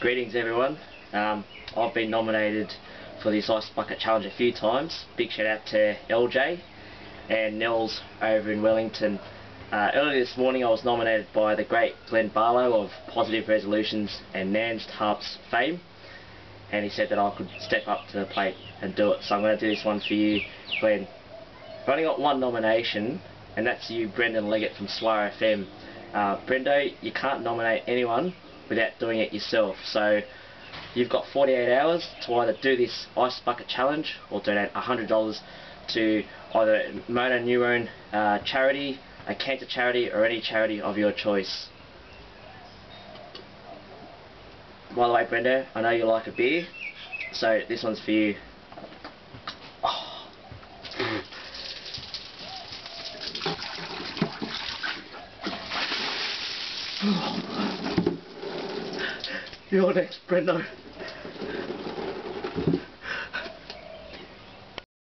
Greetings everyone. Um, I've been nominated for this Ice Bucket Challenge a few times. Big shout out to LJ and Nels over in Wellington. Uh, earlier this morning I was nominated by the great Glenn Barlow of Positive Resolutions and Nan's Tarps fame and he said that I could step up to the plate and do it. So I'm going to do this one for you, Glenn. I've only got one nomination and that's you, Brendan Leggett from Swire FM. Uh, Brendo, you can't nominate anyone without doing it yourself. So you've got 48 hours to either do this ice bucket challenge or donate $100 to either Motor Neurone uh, charity, a cancer charity or any charity of your choice. By the way Brendo, I know you like a beer, so this one's for you. You're next, Brendo.